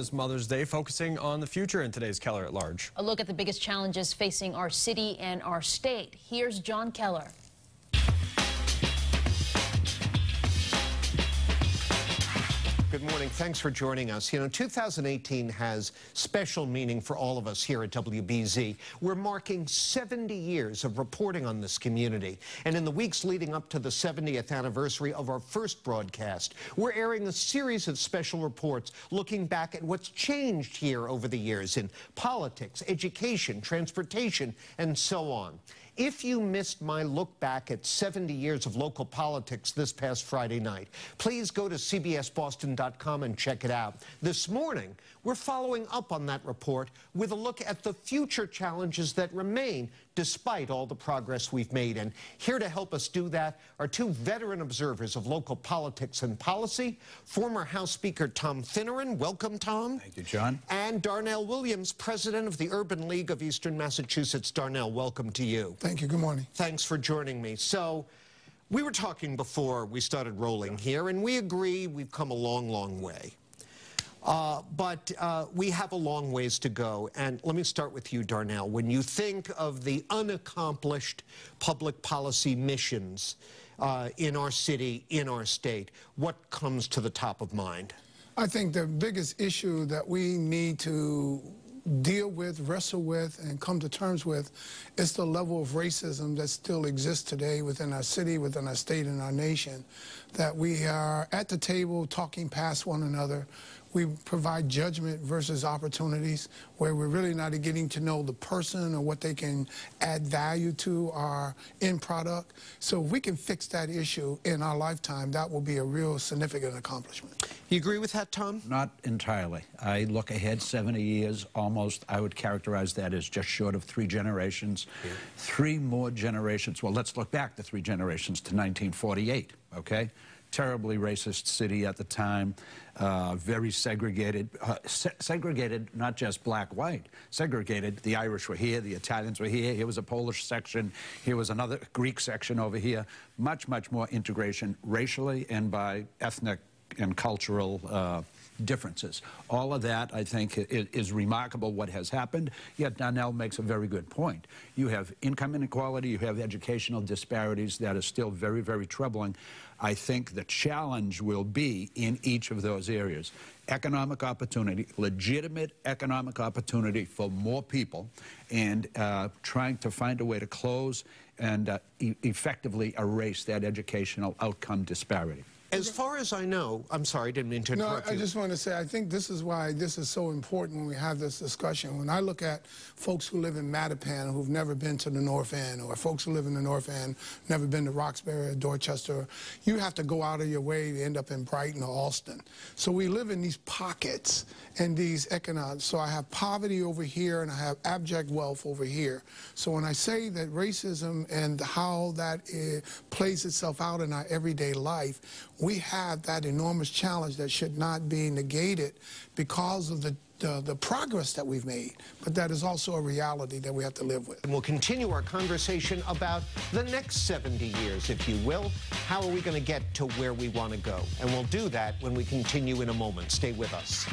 Is Mother's Day focusing on the future in today's Keller at Large. A look at the biggest challenges facing our city and our state. Here's Jon Keller. Good morning. Thanks for joining us. You know, 2018 has special meaning for all of us here at WBZ. We're marking 70 years of reporting on this community. And in the weeks leading up to the 70th anniversary of our first broadcast, we're airing a series of special reports looking back at what's changed here over the years in politics, education, transportation, and so on. If you missed my look back at 70 years of local politics this past Friday night, please go to CBSBoston.com and check it out. This morning, we're following up on that report with a look at the future challenges that remain despite all the progress we've made. And here to help us do that are two veteran observers of local politics and policy, former House Speaker Tom Finneran. Welcome, Tom. Thank you, Jon. And Darnell Williams, president of the Urban League of Eastern Massachusetts. Darnell, welcome to you. Thank you. Good morning. Thanks for joining me. So, we were talking before we started rolling here, and we agree we've come a long, long way. Uh, but uh, we have a long ways to go. And let me start with you, Darnell. When you think of the unaccomplished public policy missions uh, in our city, in our state, what comes to the top of mind? I think the biggest issue that we need to deal with, wrestle with, and come to terms with is the level of racism that still exists today within our city, within our state, and our nation. That we are at the table talking past one another. We provide judgment versus opportunities where we're really not getting to know the person or what they can add value to our end product. So if we can fix that issue in our lifetime, that will be a real significant accomplishment. You agree with that, Tom? Not entirely. I look ahead 70 years, almost, I would characterize that as just short of three generations. Yeah. Three more generations. Well, let's look back the three generations to 1948, okay? Terribly racist city at the time, uh, very segregated, uh, se segregated not just black-white, segregated. The Irish were here, the Italians were here, here was a Polish section, here was another Greek section over here. Much, much more integration racially and by ethnic and cultural uh, differences. All of that, I think, is, remarkable what has happened, yet Darnell makes a very good point. You have income inequality, you have educational disparities that are still very, very troubling. I think the challenge will be in each of those areas. Economic opportunity, legitimate economic opportunity for more people, and uh, trying to find a way to close and uh, e effectively erase that educational outcome disparity. As far as I know, I'm sorry, I didn't mean to interrupt no, I just want to say, I think this is why this is so important when we have this discussion. When I look at folks who live in Mattapan who've never been to the North End, or folks who live in the North End, never been to Roxbury or Dorchester, you have to go out of your way to end up in Brighton or Allston. So we live in these pockets and these economics. So I have poverty over here and I have abject wealth over here. So when I say that racism and how that is, plays itself out in our everyday life, we have that enormous challenge that should not be negated because of the the, the, progress that we've made, but that is also a reality that we have to live with. And we'll continue our conversation about the next 70 years, if you will. How are we going to get to where we want to go? And we'll do that when we continue in a moment. Stay with us.